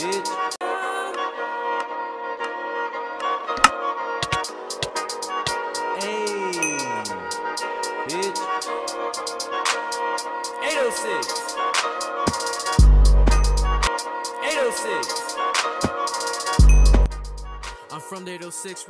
bitch. Hey, bitch. 806. 806. I'm from the 806.